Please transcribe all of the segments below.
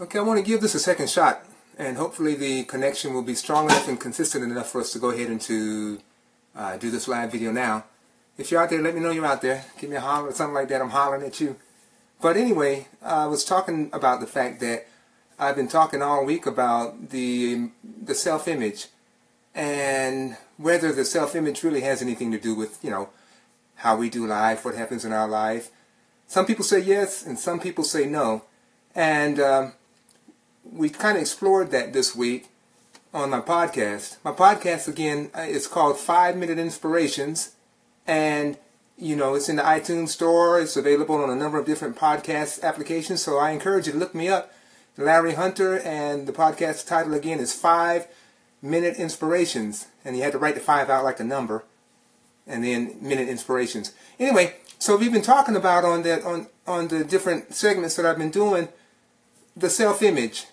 Okay, I want to give this a second shot, and hopefully the connection will be strong enough and consistent enough for us to go ahead and to uh, do this live video now. If you're out there, let me know you're out there. Give me a holler or something like that. I'm hollering at you. But anyway, I was talking about the fact that I've been talking all week about the the self-image and whether the self-image really has anything to do with, you know, how we do life, what happens in our life. Some people say yes, and some people say no. And um, we kind of explored that this week on my podcast. My podcast, again, uh, is called Five Minute Inspirationz. And, you know, it's in the iTunes store. It's available on a number of different podcast applications. So I encourage you to look me up, Larry Hunter. And the podcast title, again, is Five Minute Inspirationz. And you had to write the five out like a number. And then Minute Inspirationz. Anyway, so we've been talking about on that on, on the different segments that I've been doing the self-image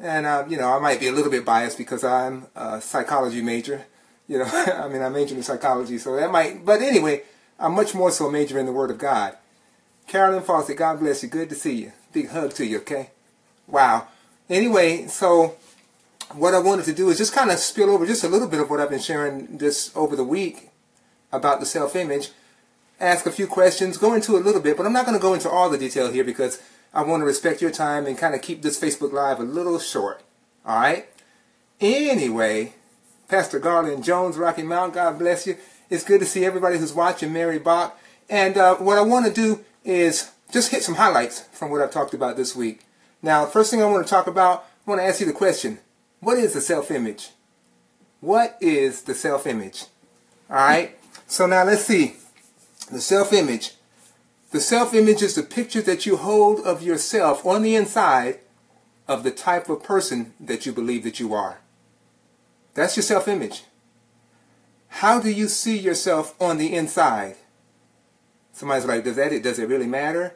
and uh, you know I might be a little bit biased because I'm a psychology major. You know, I mean I major in psychology, so that might. But anyway, I'm much more so a major in the Word of God. Carolyn Fawcett, God bless you. Good to see you. Big hug to you. Okay. Wow. Anyway, so what I wanted to do is just kind of spill over just a little bit of what I've been sharing this over the week about the self-image. Ask a few questions, go into a little bit, but I'm not going to go into all the detail here because I want to respect your time and kind of keep this Facebook Live a little short. All right? Anyway, Pastor Garland Jones, Rocky Mountain, God bless you. It's good to see everybody who's watching, Mary Bach. And uh, what I want to do is just hit some highlights from what I've talked about this week. Now, first thing I want to talk about, I want to ask you the question What is the self image? What is the self image? All right? So now let's see. The self image. The self-image is the picture that you hold of yourself on the inside of the type of person that you believe that you are. That's your self-image. How do you see yourself on the inside? Somebody's like, does that it? does it really matter?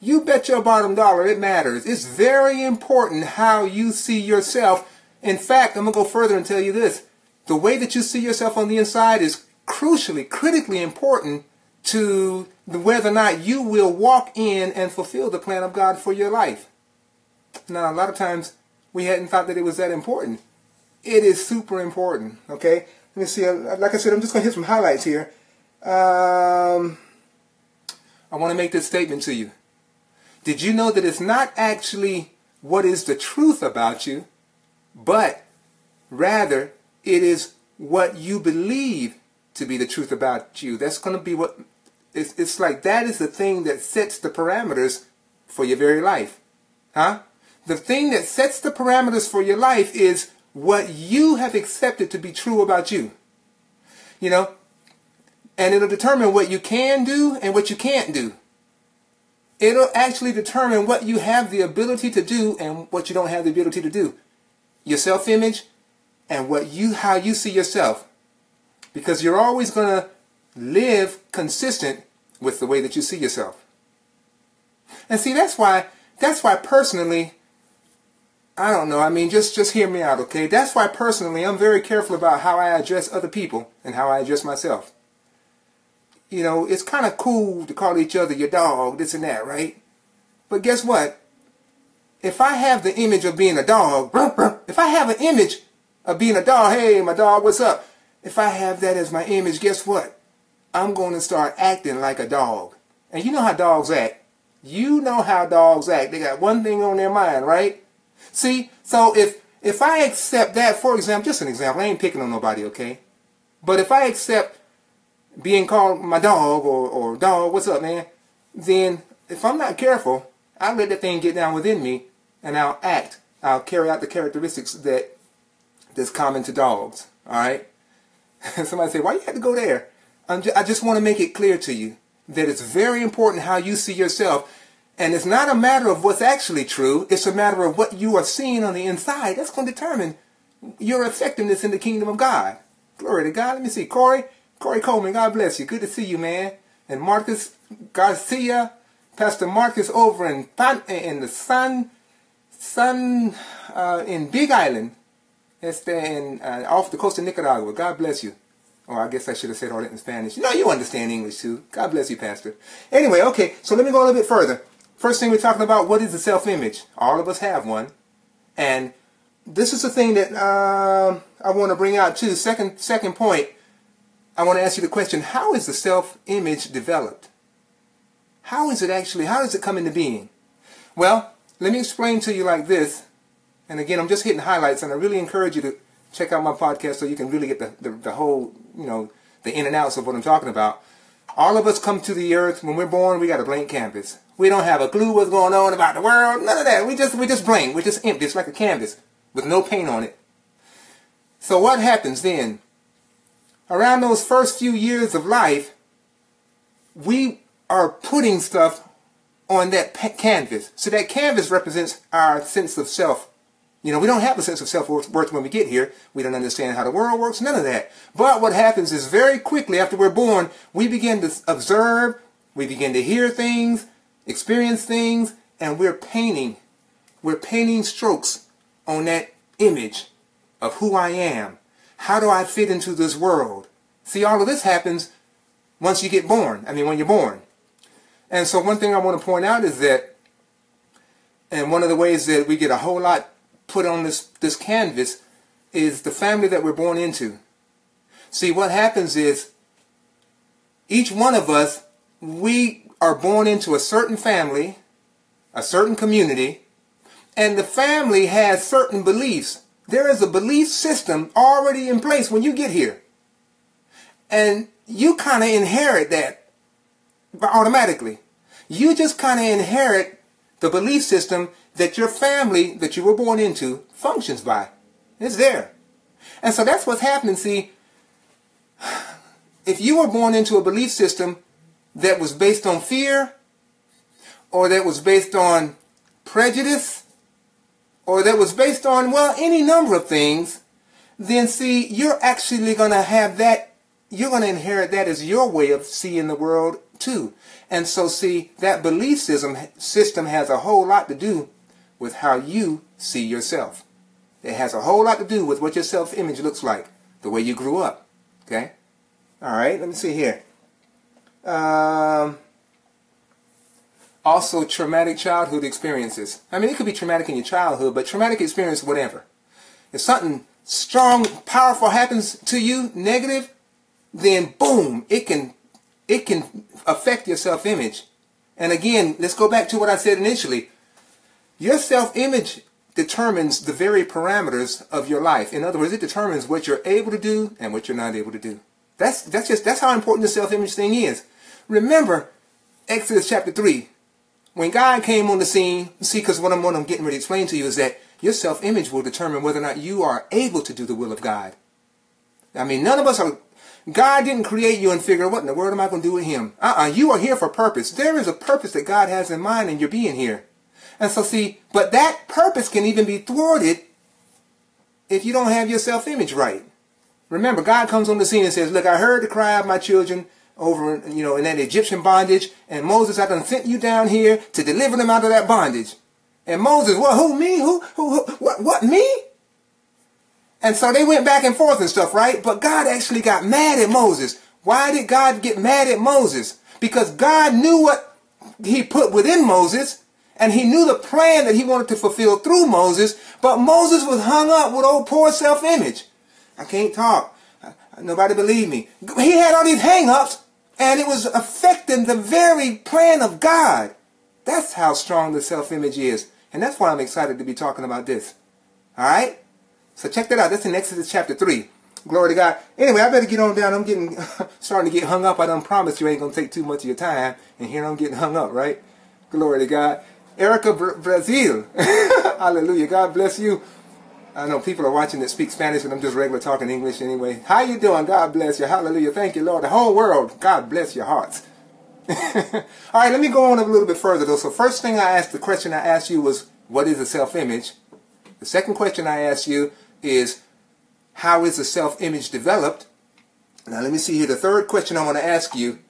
You bet your bottom dollar it matters. It's very important how you see yourself. In fact, I'm going to go further and tell you this. The way that you see yourself on the inside is crucially, critically important to whether or not you will walk in and fulfill the plan of God for your life. Now, a lot of times we hadn't thought that it was that important. It is super important, okay? Let me see. Like I said, I'm just going to hit some highlights here. Um, I want to make this statement to you. Did you know that it's not actually what is the truth about you, but rather it is what you believe to be the truth about you. That's going to be what it's, it's like that is the thing that sets the parameters for your very life. Huh? The thing that sets the parameters for your life is what you have accepted to be true about you. You know? And it'll determine what you can do and what you can't do. It'll actually determine what you have the ability to do and what you don't have the ability to do. Your self-image and what you how you see yourself. Because you're always going to live consistent with the way that you see yourself. And see, that's why, that's why personally, I don't know, I mean, just, just hear me out, okay? That's why personally, I'm very careful about how I address other people and how I address myself. You know, it's kind of cool to call each other your dog, this and that, right? But guess what? If I have the image of being a dog, if I have an image of being a dog, hey, my dog, what's up? If I have that as my image, guess what? I'm going to start acting like a dog. And you know how dogs act. You know how dogs act. They got one thing on their mind, right? See, so if if I accept that, for example, just an example, I ain't picking on nobody, okay? But if I accept being called my dog or, or dog, what's up, man? Then if I'm not careful, I'll let that thing get down within me and I'll act. I'll carry out the characteristics that that's common to dogs. Alright? Somebody say, why you had to go there? Just, I just want to make it clear to you that it's very important how you see yourself. And it's not a matter of what's actually true. It's a matter of what you are seeing on the inside. That's going to determine your effectiveness in the kingdom of God. Glory to God. Let me see. Corey, Corey Coleman, God bless you. Good to see you, man. And Marcus Garcia, Pastor Marcus over in, in the sun, sun uh, in Big Island. It's there in, uh, off the coast of Nicaragua. God bless you. Or I guess I should have said all that in Spanish. No, you understand English too. God bless you, Pastor. Anyway, okay, so let me go a little bit further. First thing we're talking about, what is the self-image? All of us have one. And this is the thing that uh, I want to bring out too. Second, second point, I want to ask you the question, how is the self-image developed? How is it actually, how does it come into being? Well, let me explain to you like this. And again, I'm just hitting highlights, and I really encourage you to check out my podcast so you can really get the, the, the whole, you know, the in and outs of what I'm talking about. All of us come to the earth, when we're born, we got a blank canvas. We don't have a clue what's going on about the world, none of that. We just, we just blank. We're just empty. It's like a canvas with no paint on it. So what happens then? Around those first few years of life, we are putting stuff on that canvas. So that canvas represents our sense of self you know, we don't have a sense of self-worth when we get here. We don't understand how the world works, none of that. But what happens is very quickly after we're born, we begin to observe, we begin to hear things, experience things, and we're painting. We're painting strokes on that image of who I am. How do I fit into this world? See, all of this happens once you get born. I mean, when you're born. And so one thing I want to point out is that, and one of the ways that we get a whole lot put on this, this canvas is the family that we're born into. See, what happens is each one of us, we are born into a certain family, a certain community, and the family has certain beliefs. There is a belief system already in place when you get here. And you kind of inherit that automatically. You just kind of inherit the belief system that your family that you were born into functions by. It's there. And so that's what's happening. See, if you were born into a belief system that was based on fear, or that was based on prejudice, or that was based on, well, any number of things, then see, you're actually going to have that, you're going to inherit that as your way of seeing the world too. And so see, that belief system, system has a whole lot to do with how you see yourself. It has a whole lot to do with what your self-image looks like, the way you grew up. Okay? All right, let me see here. Um, also, traumatic childhood experiences. I mean, it could be traumatic in your childhood, but traumatic experience, whatever. If something strong, powerful happens to you, negative, then boom, it can it can affect your self-image. And again, let's go back to what I said initially. Your self-image determines the very parameters of your life. In other words, it determines what you're able to do and what you're not able to do. That's, that's just, that's how important the self-image thing is. Remember, Exodus chapter 3, when God came on the scene, see, because what I'm, what I'm getting ready to explain to you is that your self-image will determine whether or not you are able to do the will of God. I mean, none of us are, God didn't create you and figure, what in the world am I going to do with him? Uh-uh, you are here for purpose. There is a purpose that God has in mind and you're being here. And so see, but that purpose can even be thwarted if you don't have your self-image right. Remember, God comes on the scene and says, look, I heard the cry of my children over, you know, in that Egyptian bondage. And Moses, I done sent you down here to deliver them out of that bondage. And Moses, well, who, me? Who, who, who what, what, me? And so they went back and forth and stuff, right? But God actually got mad at Moses. Why did God get mad at Moses? Because God knew what he put within Moses and he knew the plan that he wanted to fulfill through Moses, but Moses was hung up with old poor self-image. I can't talk. Nobody believe me. He had all these hang-ups, and it was affecting the very plan of God. That's how strong the self-image is. And that's why I'm excited to be talking about this. Alright? So check that out. That's in Exodus chapter 3. Glory to God. Anyway, I better get on down. I'm getting starting to get hung up. I don't promise you ain't going to take too much of your time. And here I'm getting hung up, right? Glory to God. Erica Brazil. Hallelujah. God bless you. I know people are watching that speak Spanish and I'm just regular talking English anyway. How you doing? God bless you. Hallelujah. Thank you, Lord. The whole world. God bless your hearts. All right, let me go on a little bit further though. So first thing I asked, the question I asked you was, what is a self-image? The second question I asked you is, how is the self-image developed? Now let me see here. The third question I want to ask you,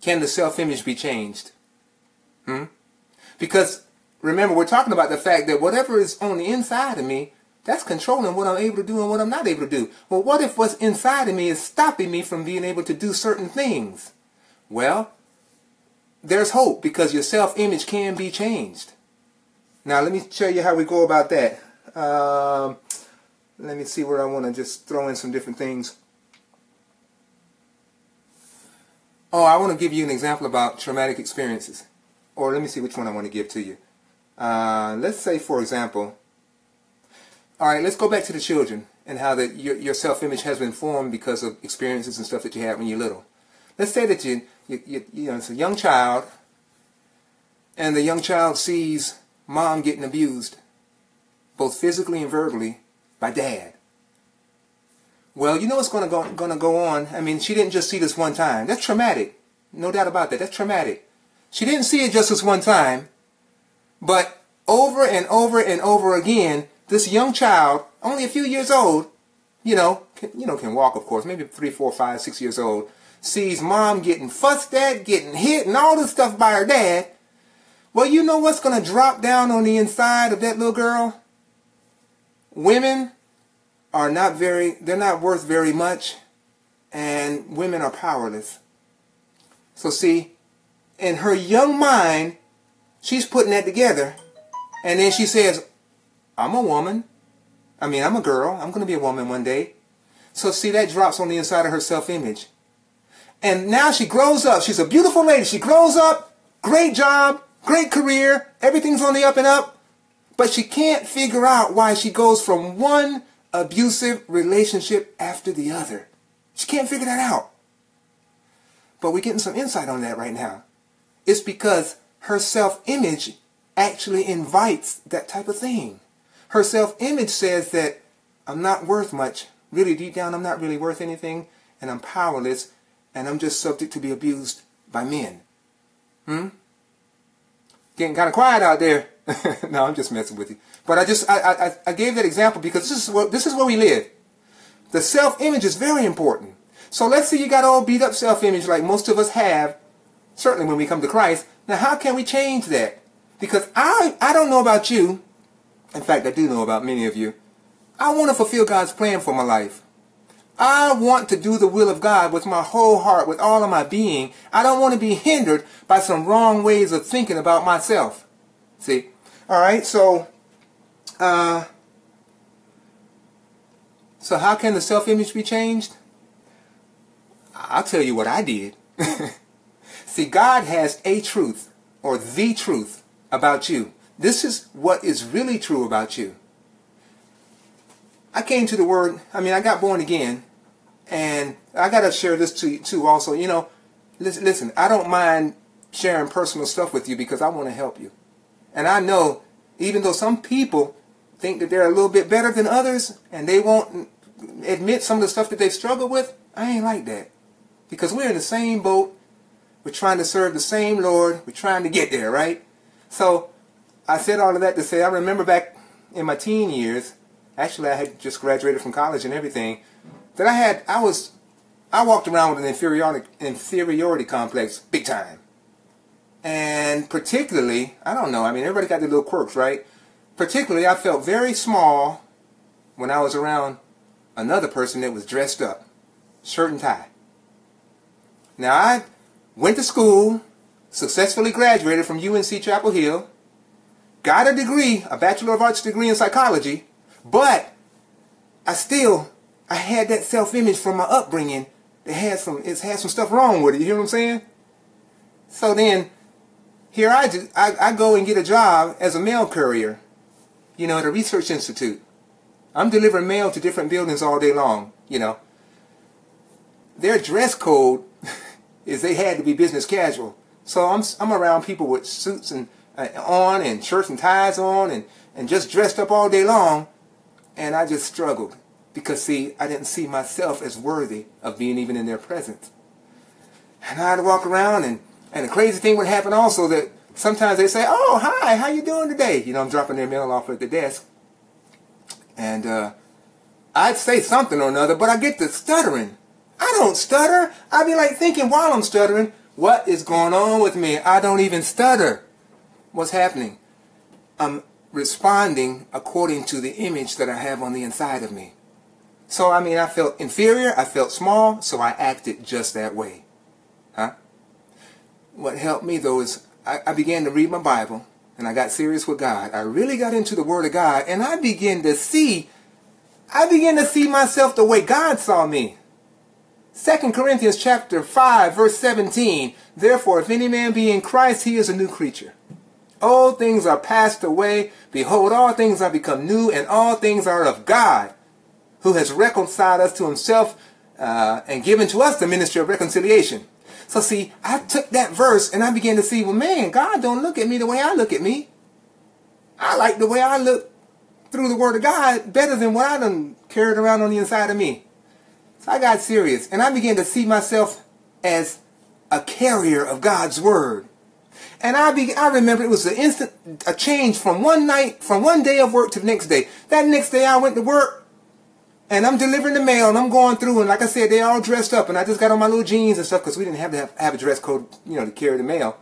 can the self-image be changed? Hmm? Because remember, we're talking about the fact that whatever is on the inside of me, that's controlling what I'm able to do and what I'm not able to do. Well, what if what's inside of me is stopping me from being able to do certain things? Well, there's hope because your self-image can be changed. Now, let me show you how we go about that. Um, let me see where I want to just throw in some different things. Oh, I want to give you an example about traumatic experiences. Or let me see which one I want to give to you. Uh, let's say, for example, all right, let's go back to the children and how that your, your self-image has been formed because of experiences and stuff that you had when you're little. Let's say that you, you, you, you know, it's a young child, and the young child sees mom getting abused, both physically and verbally, by dad. Well, you know what's going to go going to go on. I mean, she didn't just see this one time. That's traumatic, no doubt about that. That's traumatic. She didn't see it just this one time, but over and over and over again, this young child, only a few years old, you know, can, you know, can walk, of course, maybe three, four, five, six years old, sees mom getting fussed at, getting hit, and all this stuff by her dad. Well, you know what's going to drop down on the inside of that little girl? Women are not very, they're not worth very much, and women are powerless. So see, in her young mind, she's putting that together, and then she says, I'm a woman. I mean, I'm a girl. I'm going to be a woman one day. So see, that drops on the inside of her self-image. And now she grows up. She's a beautiful lady. She grows up. Great job. Great career. Everything's on the up and up. But she can't figure out why she goes from one abusive relationship after the other. She can't figure that out. But we're getting some insight on that right now. It's because her self-image actually invites that type of thing. Her self-image says that I'm not worth much. Really, deep down, I'm not really worth anything, and I'm powerless, and I'm just subject to be abused by men. Hmm? Getting kind of quiet out there. no, I'm just messing with you. But I just I, I I gave that example because this is what this is where we live. The self-image is very important. So let's say you got all beat up self-image like most of us have, certainly when we come to Christ. Now how can we change that? Because I I don't know about you, in fact, I do know about many of you. I want to fulfill God's plan for my life. I want to do the will of God with my whole heart, with all of my being. I don't want to be hindered by some wrong ways of thinking about myself. See? All right, so, uh, so how can the self-image be changed? I'll tell you what I did. See, God has a truth, or the truth, about you. This is what is really true about you. I came to the word, I mean, I got born again, and I got to share this to you too also. You know, listen, listen, I don't mind sharing personal stuff with you because I want to help you. And I know, even though some people think that they're a little bit better than others, and they won't admit some of the stuff that they struggle with, I ain't like that. Because we're in the same boat. We're trying to serve the same Lord. We're trying to get there, right? So I said all of that to say I remember back in my teen years, actually I had just graduated from college and everything, that I had, I was, I walked around with an inferiority, inferiority complex big time. And particularly, I don't know, I mean everybody got their little quirks, right? Particularly I felt very small when I was around another person that was dressed up, shirt and tie. Now I went to school, successfully graduated from UNC Chapel Hill, got a degree, a Bachelor of Arts degree in psychology, but I still, I had that self-image from my upbringing that had some, it had some stuff wrong with it. You hear what I'm saying? So then, here I do, I, I go and get a job as a mail courier, you know, at a research institute. I'm delivering mail to different buildings all day long, you know. Their dress code is they had to be business casual. So I'm, I'm around people with suits and uh, on and shirts and ties on and, and just dressed up all day long. And I just struggled because, see, I didn't see myself as worthy of being even in their presence. And I'd walk around and, and the crazy thing would happen also that sometimes they say, oh, hi, how you doing today? You know, I'm dropping their mail off at the desk. And uh, I'd say something or another, but I get to stuttering. I don't stutter. I'd be like thinking while I'm stuttering, what is going on with me? I don't even stutter what's happening? I'm responding according to the image that I have on the inside of me. So, I mean, I felt inferior, I felt small, so I acted just that way. Huh? what helped me though is I, I began to read my Bible and I got serious with God. I really got into the Word of God and I began to see, I began to see myself the way God saw me. 2 Corinthians chapter 5 verse 17, Therefore if any man be in Christ, he is a new creature. Old things are passed away. Behold, all things are become new, and all things are of God, who has reconciled us to himself uh, and given to us the ministry of reconciliation. So see, I took that verse and I began to see, well, man, God don't look at me the way I look at me. I like the way I look through the Word of God better than what I done carried around on the inside of me. So I got serious and I began to see myself as a carrier of God's Word. And I be, I remember it was an instant, a change from one night, from one day of work to the next day. That next day I went to work and I'm delivering the mail and I'm going through and like I said, they all dressed up and I just got on my little jeans and stuff because we didn't have to have, have a dress code, you know, to carry the mail.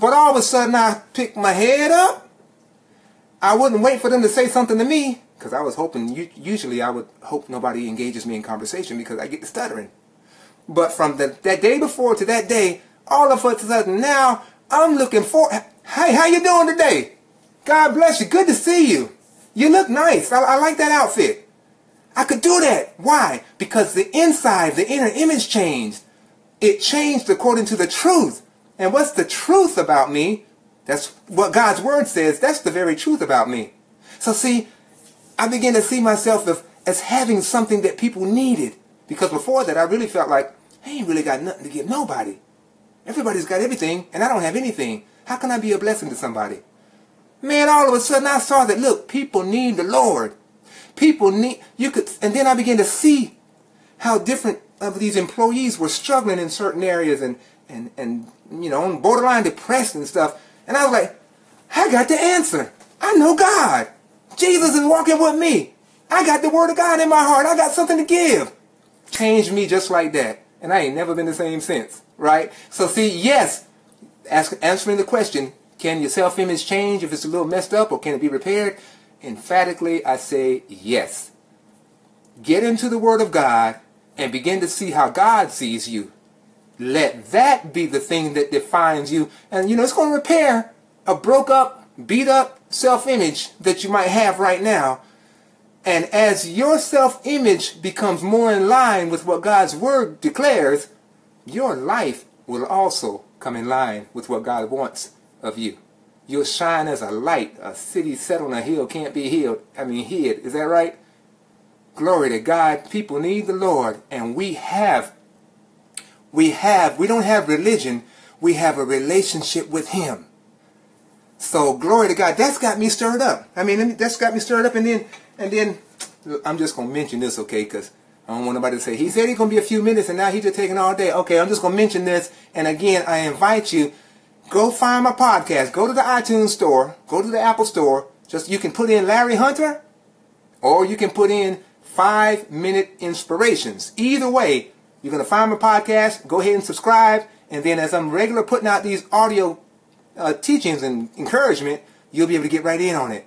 But all of a sudden I picked my head up. I wouldn't wait for them to say something to me because I was hoping, you usually I would hope nobody engages me in conversation because I get to stuttering. But from the, that day before to that day, all of a sudden now I'm looking for. Hey, how you doing today? God bless you. Good to see you. You look nice. I, I like that outfit. I could do that. Why? Because the inside, the inner image changed. It changed according to the truth. And what's the truth about me? That's what God's word says. That's the very truth about me. So see, I began to see myself as, as having something that people needed. Because before that, I really felt like, I ain't really got nothing to give nobody. Everybody's got everything, and I don't have anything. How can I be a blessing to somebody? Man, all of a sudden I saw that, look, people need the Lord. People need, you could, and then I began to see how different of these employees were struggling in certain areas and, and, and, you know, borderline depressed and stuff. And I was like, I got the answer. I know God. Jesus is walking with me. I got the word of God in my heart. I got something to give. Changed me just like that. And I ain't never been the same since right? So see, yes, ask, answering the question, can your self-image change if it's a little messed up or can it be repaired? Emphatically, I say yes. Get into the Word of God and begin to see how God sees you. Let that be the thing that defines you. And you know, it's going to repair a broke up, beat up self-image that you might have right now. And as your self-image becomes more in line with what God's Word declares, your life will also come in line with what God wants of you. You'll shine as a light. A city set on a hill can't be healed. I mean hid. Is that right? Glory to God. People need the Lord. And we have, we have, we don't have religion. We have a relationship with Him. So glory to God. That's got me stirred up. I mean, that's got me stirred up. And then, and then, I'm just going to mention this, okay, because I don't want nobody to say, he said he's to be a few minutes and now he's just taking all day. Okay, I'm just to mention this. And again, I invite you, go find my podcast. Go to the iTunes store. Go to the Apple store. Just You can put in Larry Hunter or you can put in five minute inspirationz. Either way, you're going to find my podcast. Go ahead and subscribe. And then as I'm regular putting out these audio uh, teachings and encouragement, you'll be able to get right in on it.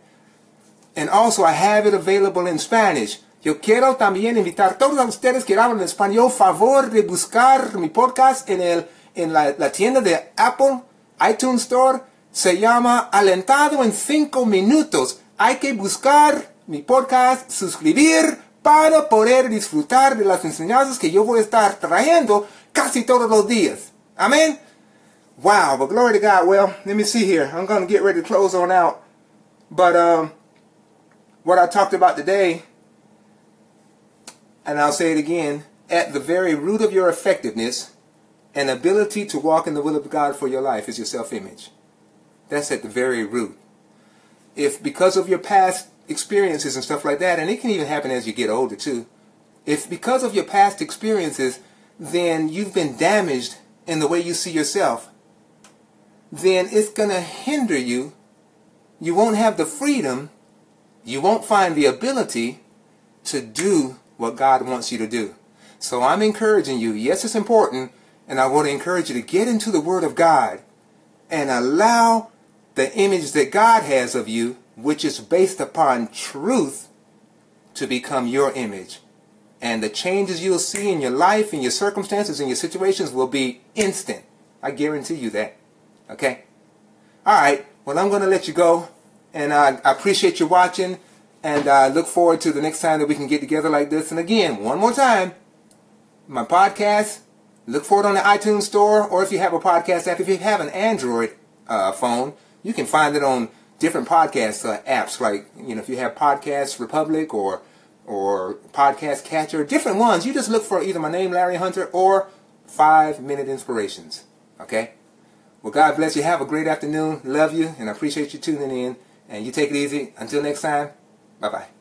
And also I have it available in Spanish. Yo quiero también invitar a todos ustedes que hablan español, favor de buscar mi podcast en, el, en la, la tienda de Apple, iTunes Store. Se llama Alentado en 5 minutos. Hay que buscar mi podcast, suscribir para poder disfrutar de las enseñanzas que yo voy a estar trayendo casi todos los días. Amén. Wow, but glory to God. Well, let me see here. I'm going to get ready to close on out. But um, what I talked about today and I'll say it again, at the very root of your effectiveness and ability to walk in the will of God for your life is your self-image. That's at the very root. If because of your past experiences and stuff like that, and it can even happen as you get older too, if because of your past experiences, then you've been damaged in the way you see yourself, then it's going to hinder you. You won't have the freedom, you won't find the ability to do what God wants you to do. So I'm encouraging you, yes, it's important, and I want to encourage you to get into the Word of God and allow the image that God has of you, which is based upon truth, to become your image. And the changes you'll see in your life, in your circumstances, in your situations will be instant. I guarantee you that. Okay? Alright, well I'm going to let you go. And uh, I appreciate you watching. And I uh, look forward to the next time that we can get together like this. And again, one more time, my podcast, look for it on the iTunes Store. Or if you have a podcast app, if you have an Android uh, phone, you can find it on different podcast uh, apps. Like, you know, if you have Podcast Republic or or Podcast Catcher, different ones. You just look for either my name, Larry Hunter, or Five Minute Inspirationz. Okay? Well, God bless you. Have a great afternoon. Love you, and I appreciate you tuning in. And you take it easy. Until next time, bye bye.